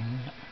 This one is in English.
thành